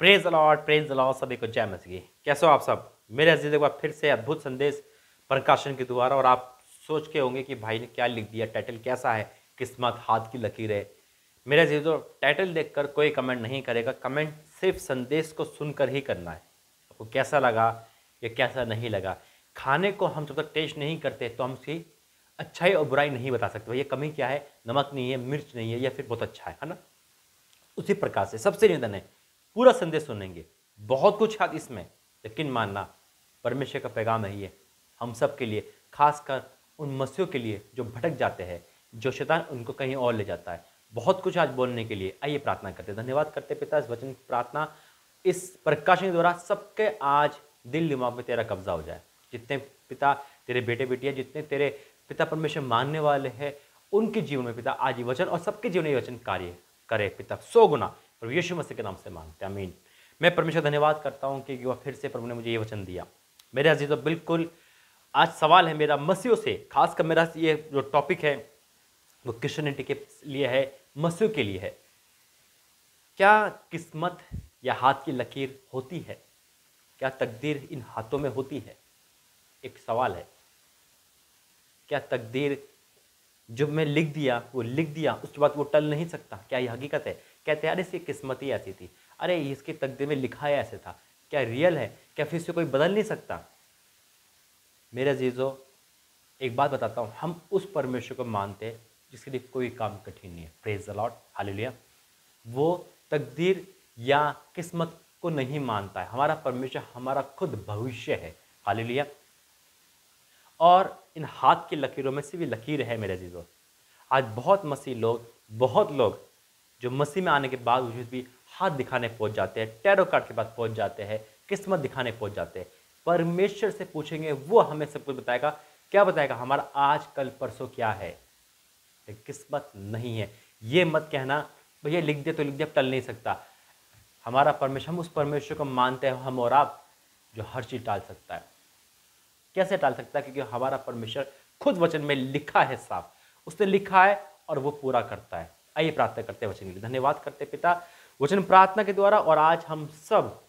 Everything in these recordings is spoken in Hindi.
प्रेज अलॉट प्रेज अलॉट सभी को जय मसीह। कैसे हो आप सब? मेरे अज़ीज़ एक बार फिर से अद्भुत संदेश प्रकाशन के द्वारा और आप सोच के होंगे कि भाई ने क्या लिख दिया टाइटल कैसा है, किस्मत हाथ की लकीर है। मेरे अजीजों टाइटल देखकर कोई कमेंट नहीं करेगा कमेंट सिर्फ़ संदेश को सुनकर ही करना है। आपको कैसा लगा या कैसा नहीं लगा? खाने को हम जब तक टेस्ट नहीं करते तो हम उसकी अच्छाई और बुराई नहीं बता सकते। भाई, ये कमी क्या है? नमक नहीं है, मिर्च नहीं है, या फिर बहुत अच्छा है है ना? उसी प्रकार से सबसे निवेदन है पूरा संदेश सुनेंगे। बहुत कुछ है इसमें लेकिन मानना, परमेश्वर का पैगाम है। ये हम सब के लिए, खासकर उन मसीहों के लिए जो भटक जाते हैं, जो शैतान उनको कहीं और ले जाता है। बहुत कुछ आज बोलने के लिए, आइए प्रार्थना करते धन्यवाद करते पिता, इस वचन प्रार्थना, इस प्रकाशन के द्वारा सबके आज दिल दिमाग में तेरा कब्जा हो जाए। जितने पिता तेरे बेटे बेटियाँ, जितने तेरे पिता परमेश्वर मानने वाले हैं, उनके जीवन में पिता आज ये वचन और सबके जीवन में वचन कार्य करे। पिता, सौ गुना प्रभु यीशु मसीह के नाम से मांगते हैं। अमीन मैं परमेश्वर धन्यवाद करता हूँ कि वह फिर से प्रभु ने मुझे ये वचन दिया। मेरे अज़ीज़ बिल्कुल आज सवाल है मेरा मसीहों से, खासकर मेरा ये जो टॉपिक है, वो क्रिश्चनिटी के लिए है, मसीह के लिए है। क्या किस्मत या हाथ की लकीर होती है? क्या तकदीर इन हाथों में होती है? एक सवाल है। क्या तकदीर जो मैं लिख दिया, वो लिख दिया, उसके बाद वो टल नहीं सकता? क्या ये हकीकत है? कहते हैं, अरे, इसकी किस्मत ही ऐसी थी। अरे, इसकी तकदीर में लिखा ऐसे था। क्या रियल है? क्या फिर से कोई बदल नहीं सकता? मेरे अजीज़ों, एक बात बताता हूँ। हम उस परमेश्वर को मानते हैं, जिसके लिए कोई काम कठिन नहीं है। प्रेज अलॉट हाल लिया वो तकदीर या किस्मत को नहीं मानता है। हमारा परमेश्वर हमारा खुद भविष्य है। हाल लिया और इन हाथ की लकीरों में से भी लकीर है मेरे अजीज़ों। आज बहुत मसीह लोग, बहुत लोग जो मसीह में आने के बाद भी हाथ दिखाने पहुँच जाते हैं, टैरो कार्ड के पास पहुँच जाते हैं, किस्मत दिखाने पहुँच जाते हैं। परमेश्वर से पूछेंगे, वो हमें सब कुछ बताएगा। क्या बताएगा? हमारा आज, कल, परसों क्या है? किस्मत नहीं है। ये मत कहना भैया लिख दे तो लिख दे, अब टल नहीं सकता। हमारा परमेश्वर, हम उस परमेश्वर को मानते हैं, हम और आप, जो हर चीज़ टाल सकता है। कैसे टाल सकता है? क्योंकि हमारा परमेश्वर खुद वचन में लिखा है साफ़। उसने लिखा है और वो पूरा करता है। आइए प्रार्थना करते हैं, वचन के लिए। धन्यवाद करते पिता, वचन प्रार्थना के द्वारा, और आज हम सब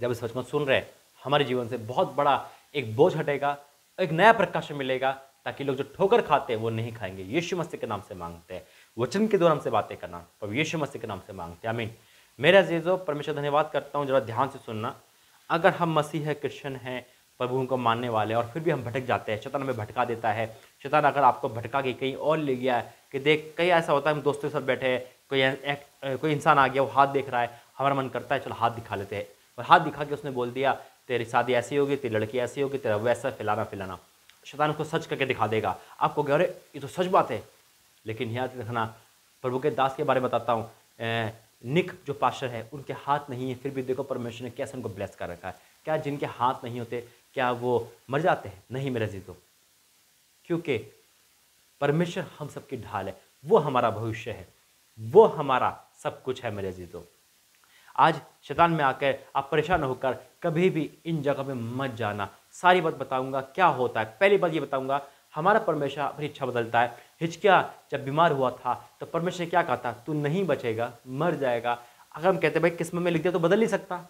जब इस वचन सुन रहे हैं, हमारे जीवन से बहुत बड़ा एक बोझ हटेगा, एक नया प्रकाश मिलेगा, ताकि लोग जो ठोकर खाते हैं, वो नहीं खाएँगे। यीशु मसीह के नाम से मांगते हैं। वचन के द्वारा हमसे बातें करना पर यीशु मसीह के नाम से मांगते हैं। आमीन। मेरे अजीज़ों, परमेश्वर, धन्यवाद करता हूँ, जरा ध्यान से सुनना। अगर हम मसीह है क्रिश्चन हैं प्रभु उनको मानने वाले और फिर भी हम भटक जाते हैं। शैतान हमें भटका देता है। शैतान अगर आपको भटका के कहीं और ले गया है कि देख कहीं ऐसा होता है हम दोस्तों के साथ बैठे हैं कोई एक, कोई इंसान आ गया वो हाथ देख रहा है हमारा मन करता है चलो हाथ दिखा लेते हैं। और हाथ दिखा के उसने बोल दिया तेरी शादी ऐसी होगी तेरी लड़की ऐसी होगी तेरा वैसा फैलाना फैलाना। शैतान उसको सच करके दिखा देगा। आपको कह रहे ये तो सच बात है। लेकिन याद रखना प्रभु के दास के बारे में बताता हूँ। निक जो पाशर है उनके हाथ नहीं है फिर भी देखो परमेश्वर ने कैसे उनको ब्लेस कर रखा है। क्या जिनके हाथ नहीं होते क्या वो मर जाते हैं? नहीं मेरे जीतो। क्योंकि परमेश्वर हम सबकी ढाल है। वो हमारा भविष्य है। वो हमारा सब कुछ है मेरे जीतो। आज शैतान में आकर आप परेशान होकर कभी भी इन जगह में मत जाना। सारी बात बताऊँगा, क्या होता है। पहली बात ये बताऊँगा, हमारा परमेश्वर अपनी इच्छा बदलता है। हिचकिया जब बीमार हुआ था तो परमेश्वर क्या कहा था? तू नहीं बचेगा, मर जाएगा। अगर हम कहते भाई, किस्मत में लिख दिया तो बदल नहीं सकता।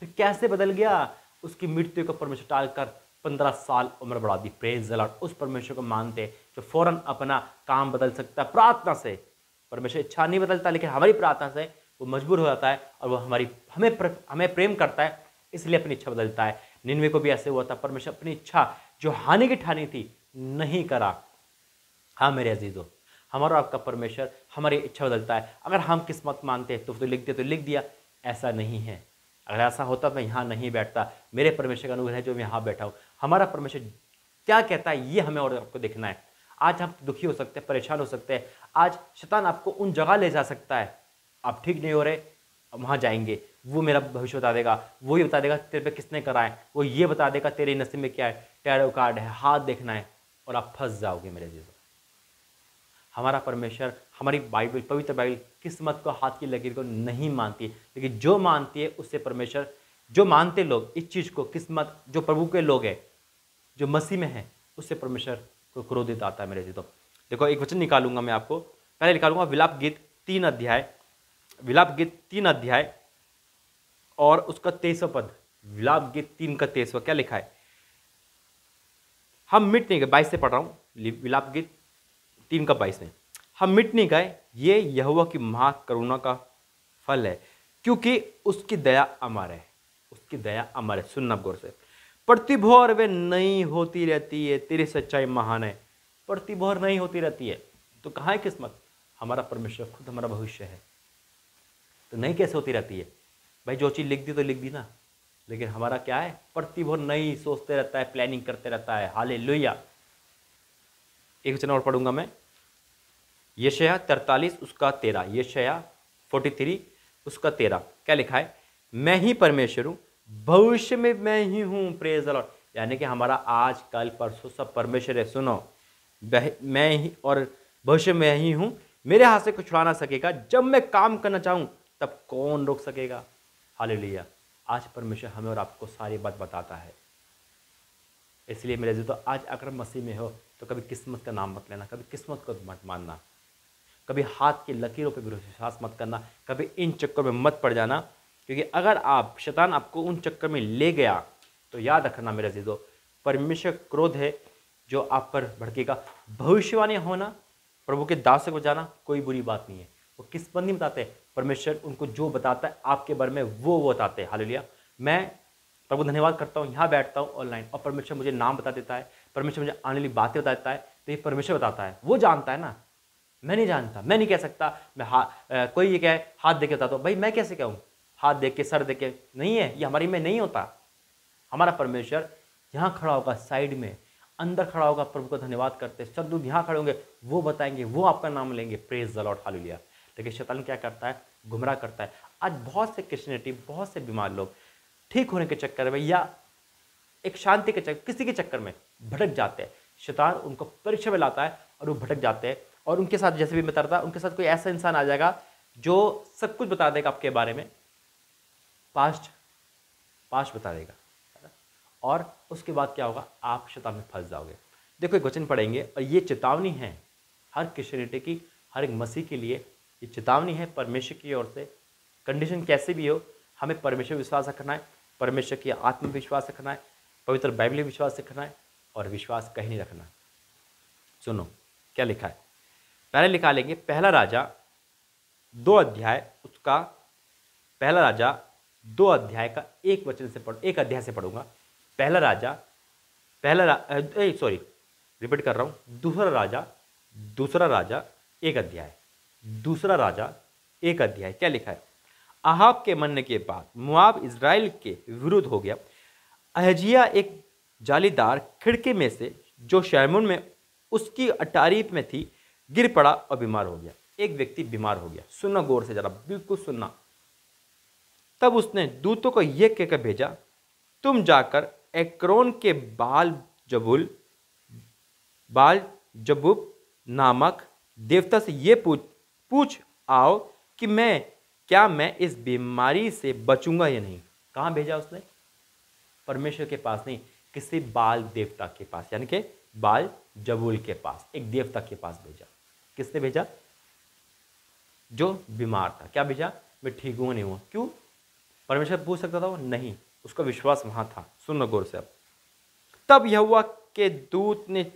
फिर कैसे बदल गया? उसकी मृत्यु को परमेश्वर टालकर पंद्रह साल उम्र बढ़ा दी। प्रेज जलाट उस परमेश्वर को मानते जो फ़ौरन अपना काम बदल सकता है प्रार्थना से। परमेश्वर इच्छा नहीं बदलता लेकिन हमारी प्रार्थना से वो मजबूर हो जाता है और वो हमारी हमें प्र, हमें प्रेम करता है इसलिए अपनी इच्छा बदलता है। निन्वे को भी ऐसे हुआ था परमेश्वर अपनी इच्छा जो हानि की ठानी थी नहीं करा। हाँ मेरे अजीज़ों हमारा आपका परमेश्वर हमारी इच्छा बदलता है। अगर हम किस्मत मानते हैं तो, तो लिख दिया तो लिख दिया ऐसा नहीं है। अगर ऐसा होता मैं यहाँ नहीं बैठता, मेरे परमेश्वर का अनुग्रह है जो मैं यहाँ बैठा हूँ। हमारा परमेश्वर क्या कहता है, ये हमें और आपको देखना है। आज हम दुखी हो सकते हैं, परेशान हो सकते हैं। आज शैतान आपको उन जगह ले जा सकता है। आप ठीक नहीं हो रहे वहाँ जाएँगे। वो मेरा भविष्य बता देगा, वो ये बता देगा, तेरे पे किसने करा है? वो ये बता देगा, तेरे नसीब में क्या है? टैरो कार्ड है, हाथ देखना है और आप फंस जाओगे मेरे जीवन हमारा परमेश्वर हमारी बाइबल, पवित्र बाइबल किस्मत को, हाथ की लकीर को नहीं मानती लेकिन जो मानती है, उससे परमेश्वर, जो मानते लोग, इस चीज़ को, किस्मत, जो प्रभु के लोग हैं, जो मसीह में है, उससे परमेश्वर को क्रोधित आता है मेरे जी तो देखो, एक वचन निकालूँगा मैं आपको। पहले निकालूँगा विलाप गीत तीन अध्याय। विलाप गीत तीन अध्याय और उसका तेईसवा पद। विलाप गीत तीन का तेईसवा, क्या लिखा है? हम मिट नहीं गए, बाईस से पढ़ रहा हूँ। विलाप गीत तीन का बाईस में हम मिट नहीं गए। ये यहुआ की महा करुणा का फल है, क्योंकि उसकी दया अमर है। उसकी दया अमर है। सुनना गौर से। प्रतिभोर वे नहीं होती रहती है। तेरी सच्चाई महान है। प्रतिभोर नहीं होती रहती है। तो कहाँ है किस्मत? हमारा परमेश्वर खुद हमारा भविष्य है। तो नहीं कैसे होती रहती है? भाई, जो चीज़ लिख दी तो लिख दी ना। लेकिन हमारा क्या है? प्रतिभोर नहीं सोचते रहता है प्लानिंग करते रहता है। हाले लोहिया एक वचन और पढ़ूँगा मैं। यशया तरतालीस उसका तेरह। यशया फोर्टी थ्री उसका तेरह। क्या लिखा है? मैं ही परमेश्वर हूँ, भविष्य में मैं ही हूँ प्रेज अलॉट यानी कि हमारा आज, कल, परसों सब परमेश्वर है, सुनो। मैं ही और भविष्य में ही हूँ। मेरे हाथ से कुछ छुड़ा ना सकेगा। जब मैं काम करना चाहूँ, तब कौन रोक सकेगा? हाल लिया आज परमेश्वर हमें और आपको सारी बात बताता है। इसलिए मेरे जो तो आज अगर मसीह में हो तो कभी किस्मत का नाम मत लेना, कभी किस्मत को मत मानना। कभी हाथ की लकीरों पर विश्वास मत करना, कभी इन चक्कर में मत पड़ जाना, क्योंकि अगर आप, शैतान आपको उन चक्कर में ले गया तो याद रखना मेरे जीजो परमेश्वर क्रोध है जो आप पर भड़केगा। भविष्यवाणी होना, प्रभु के दास को जाना, कोई बुरी बात नहीं है। वो किस बंदी बताते हैं? परमेश्वर उनको जो बताता है, आपके बारे में वो वो बताते हैं। हाल मैं प्रभु धन्यवाद करता हूँ, यहाँ बैठता हूँ ऑनलाइन, और परमेश्वर मुझे नाम बता देता है, परमेश्वर मुझे आने वाली बातें बता देता है तो ये परमेश्वर बताता है। वो जानता है ना मैं नहीं जानता, मैं नहीं कह सकता, मैं हा कोई ये कहे, हाथ दे के बताता हूँ भाई, मैं कैसे कहूँ? हाथ देख के, सर देख के नहीं है, ये हमारी में नहीं होता। हमारा परमेश्वर यहाँ खड़ा होगा साइड में, अंदर खड़ा होगा, प्रभु को धन्यवाद करते दूध यहाँ खड़े होंगे, वो बताएँगे, वो आपका नाम लेंगे प्रेज द लॉर्ड हालेलुया लेकिन शैतान क्या करता है? गुमराह करता है। आज बहुत से क्रिश्चियनिटी बहुत से बीमार लोग ठीक होने के चक्कर में या एक शांति के चक्कर, किसी के चक्कर में भटक जाते हैं। शैतान उनको परीक्षा में लाता है और वो भटक जाते हैं। और उनके साथ जैसे भी मैं बता उनके साथ कोई ऐसा इंसान आ जाएगा जो सब कुछ बता देगा आपके बारे में। पास्ट पास्ट बता देगा। और उसके बाद क्या होगा? आप शैतान में फंस जाओगे। देखो, एक वचन पढ़ेंगे, और ये चेतावनी है हर क्रिश्चियनिटी की हर एक मसीह के लिए, ये चेतावनी है परमेश्वर की ओर से। कंडीशन कैसे भी हो, हमें परमेश्वर विश्वास रखना है, परमेश्वर की आत्मविश्वास रखना है, पवित्र बाइबल विश्वास रखना है, और विश्वास कहीं नहीं रखना। सुनो, क्या लिखा है? पहले लिखा लेंगे पहला राजा दो अध्याय उसका पहला राजा दो अध्याय का एक वचन से पढ़ एक अध्याय से पढ़ूँगा। पहला राजा पहला रा, सॉरी रिपीट कर रहा हूँ। दूसरा राजा दूसरा राजा एक अध्याय। दूसरा राजा एक अध्याय। क्या लिखा है? अहाब के मरने के बाद मुआब इसराइल के विरुद्ध हो गया। अहजिया एक जालीदार खिड़की में से जो शैमुन में उसकी अटारी में थी गिर पड़ा और बीमार हो गया। एक व्यक्ति बीमार हो गया। सुनना, गौर से जरा, बिल्कुल सुनना। तब उसने दूतों को यह कहकर भेजा, तुम जाकर एक्रोन के बाल जबुल, बाल जबुब नामक देवता से ये पूछ पूछ आओ कि मैं, क्या मैं इस बीमारी से बचूँगा या नहीं? कहाँ भेजा उसने? परमेश्वर के पास नहीं, किसी बाल देवता के पास, यानी कि बाल जबुल के पास, एक देवता के पास भेजा। किसने भेजा? जो बीमार था। क्या भेजा? मैं ठीक हुआ, नहीं हुआ। क्यों? परमेश्वर पूछ सकता था वो, नहीं, उसका विश्वास वहाँ था। सुन गौर से अब। तब यहुआ के दूत ने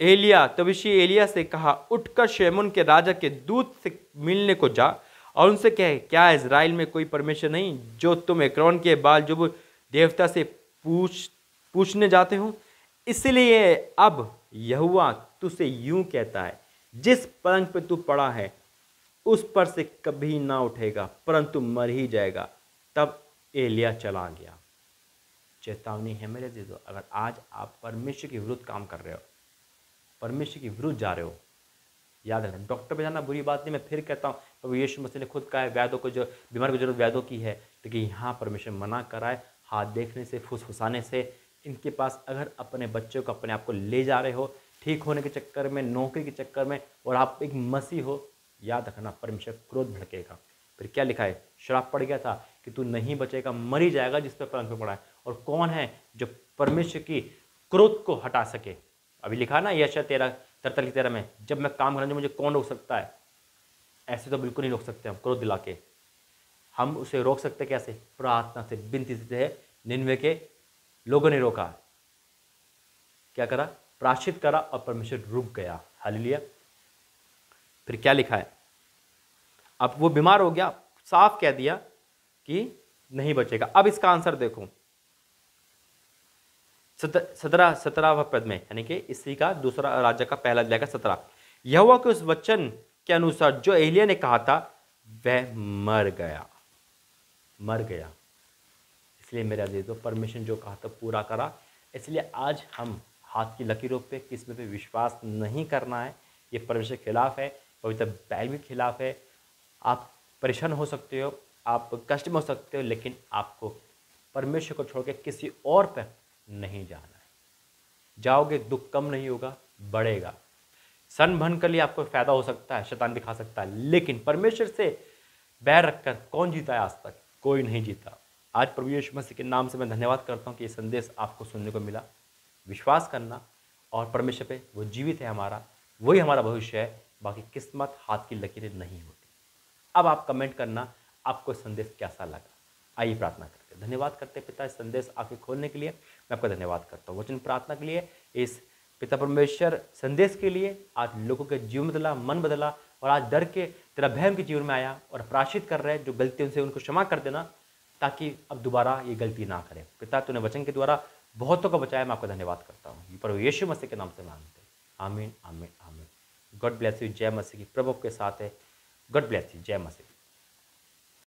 एलिया तविशी एलिया से कहा, उठकर शेमुन के राजा के दूत से मिलने को जा और उनसे कहे, क्या इसराइल में कोई परमेश्वर नहीं जो तुम एकरौन के बाल जो देवता से पूछ, पूछने जाते हो? इसलिए अब यहुआ तुझसे यूँ कहता है जिस पलंग पे तू पड़ा है, उस पर से कभी ना उठेगा, परंतु मर ही जाएगा। तब एलिया चला गया। चेतावनी है मेरे दीदो अगर आज आप परमेश्वर के विरुद्ध काम कर रहे हो, परमेश्वर के विरुद्ध जा रहे हो, याद रखना, डॉक्टर पे जाना बुरी बात नहीं, मैं फिर कहता हूँ, प्रभु तो यीशु मसीह ने खुद कहा है वैदों को जो, बीमार को ज़रूरत वैदों की है, लेकिन यहाँ परमेश्वर मना कराए, हाथ देखने से, फुसफुसाने से, इनके पास अगर अपने बच्चों को अपने आप को ले जा रहे हो ठीक होने के चक्कर में, नौकरी के चक्कर में और आप एक मसीह हो, याद रखना परमेश्वर क्रोध भड़केगा। फिर क्या लिखा है? श्राप पड़ गया था कि तू नहीं बचेगा, मर ही जाएगा जिस पर पलंग पे पड़ा है। और कौन है जो परमेश्वर की क्रोध को हटा सके? अभी लिखा ना यश तेरह, तरतली तेरह में, जब मैं काम करना मुझे कौन रोक सकता है? ऐसे तो बिल्कुल नहीं रोक सकते हम, क्रोध दिला के। हम उसे रोक सकते कैसे? प्रार्थना से बिनती से निन्वे के लोगों ने रोका। क्या करा? प्राश्चित करा और परमेश्वर रुक गया। हाल लिया फिर क्या लिखा है? अब वो बीमार हो गया, साफ़ कह दिया कि नहीं बचेगा। अब इसका आंसर देखो। सत्रह, सत्रहवा पद में, यानी कि इसी का दूसरा राज्य का पहला अध्याय सत्रह। यह हुआ कि उस वचन के अनुसार जो एलिया ने कहा था, वह मर गया। मर गया। इसलिए मेरे अजीजों परमिशन जो कहा था, पूरा करा। इसलिए आज हम हाथ की लकीरों पे किस्म पे विश्वास नहीं करना है, ये परमेश्वर के खिलाफ है, पवित्र बैल भी खिलाफ है। आप परेशान हो सकते हो, आप कष्ट में हो सकते हो, लेकिन आपको परमेश्वर को छोड़ के किसी और पर नहीं जाना है। जाओगे, दुख कम नहीं होगा, बढ़ेगा। सन भन के लिए आपको फ़ायदा हो सकता है, शैतान दिखा सकता है, लेकिन परमेश्वर से बैर रखकर कौन जीता है आज तक? कोई नहीं जीता। आज प्रभु यीशु मसीह के नाम से मैं धन्यवाद करता हूँ कि ये संदेश आपको सुनने को मिला। विश्वास करना और परमेश्वर पे वो जीवित है हमारा, वही हमारा भविष्य है, बाकी किस्मत हाथ की लकीरें नहीं होती। अब आप कमेंट करना, आपको संदेश कैसा लगा? आइए प्रार्थना करते धन्यवाद करते पिता, इस संदेश आपके खोलने के लिए। मैं आपका धन्यवाद करता हूँ। वचन प्रार्थना के लिए, इस पिता परमेश्वर संदेश के लिए, आज लोगों के जीवन बदला, मन बदला, और आज डर के, तेरा भयम के जीवन में आया, और प्राशित कर रहे जो गलती उनसे उनको क्षमा कर देना, ताकि अब दोबारा ये गलती ना करें। पिता, तूने वचन के द्वारा बहुतों का बचाया मैं आपका धन्यवाद करता हूँ। प्रभु यीशु मसीह के नाम से मानते आमीन आमीन आमीन। God bless you. जय मसीह की प्रभु के साथ है। God bless you. जय मसीह।